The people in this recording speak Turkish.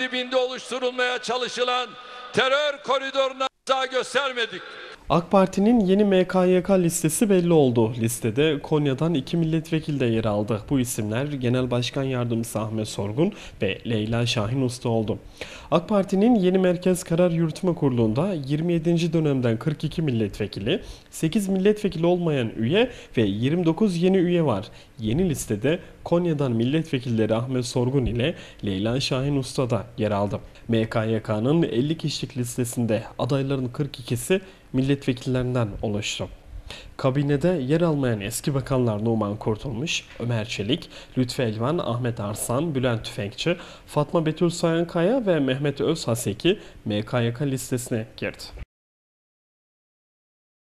dibinde oluşturulmaya çalışılan terör koridoruna sağ göstermedik. AK Parti'nin yeni MKYK listesi belli oldu. Listede Konya'dan iki milletvekili de yer aldı. Bu isimler Genel Başkan Yardımcısı Ahmet Sorgun ve Leyla Şahin Usta oldu. AK Parti'nin yeni Merkez Karar Yürütme Kurulu'nda 27. dönemden 42 milletvekili, 8 milletvekili olmayan üye ve 29 yeni üye var. Yeni listede Konya'dan milletvekilleri Ahmet Sorgun ile Leyla Şahin Usta da yer aldı. MKYK'nın 50 kişilik listesinde adayların 42'si milletvekillerinden oluştu. Kabinede yer almayan eski bakanlar Numan Kurtulmuş, Ömer Çelik, Lütfü Elvan, Ahmet Arslan, Bülent Tüfekçi, Fatma Betül Sayankaya ve Mehmet Özhaseki MKYK listesine girdi.